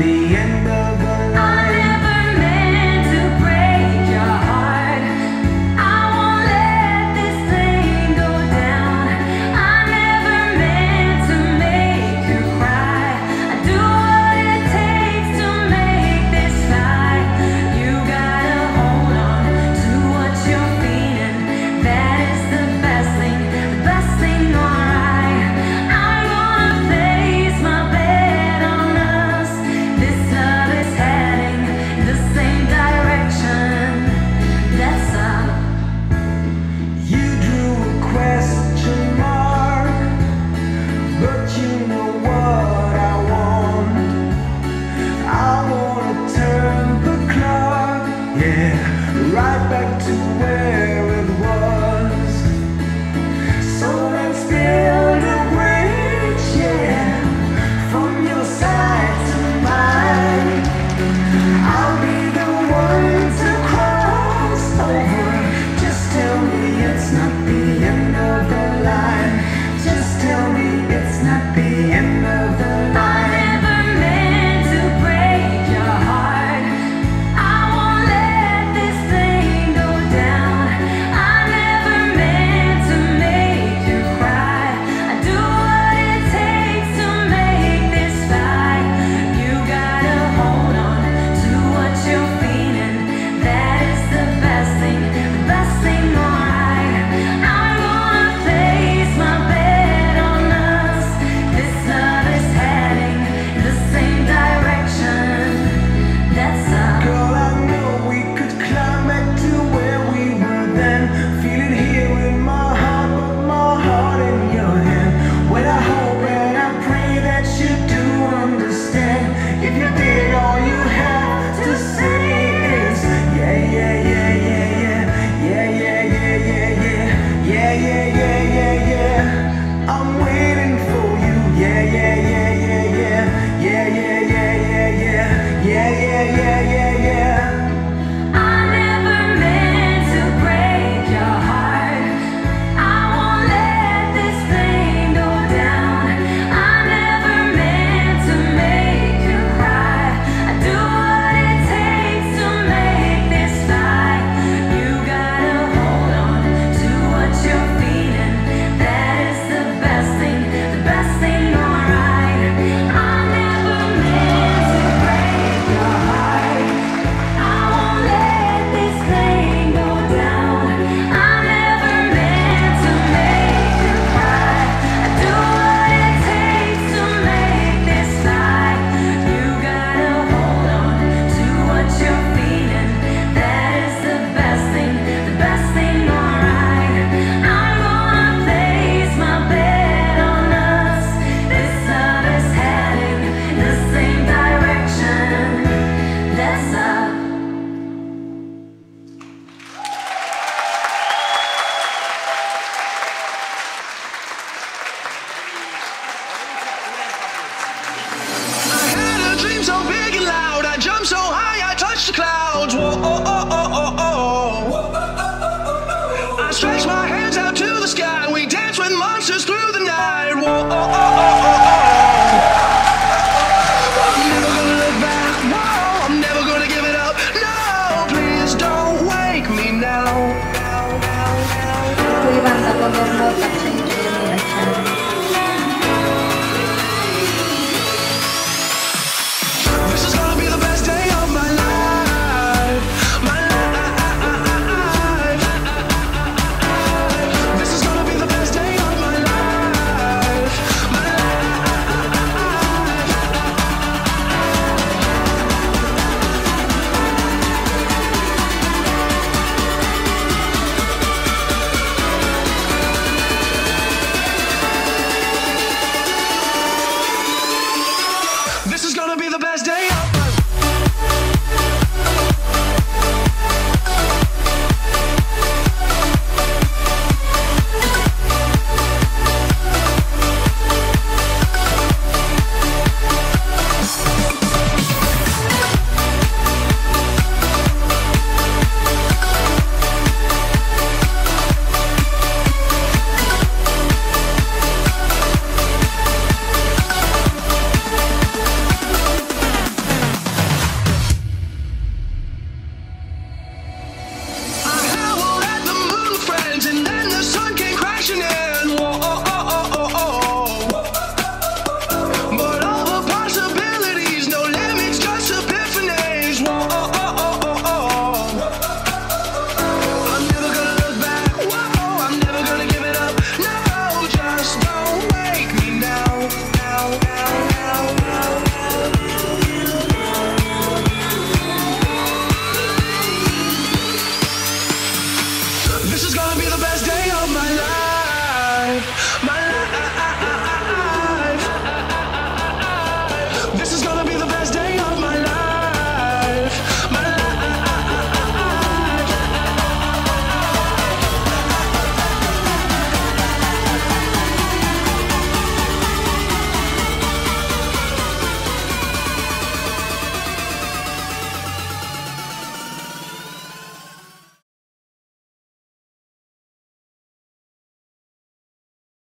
the end of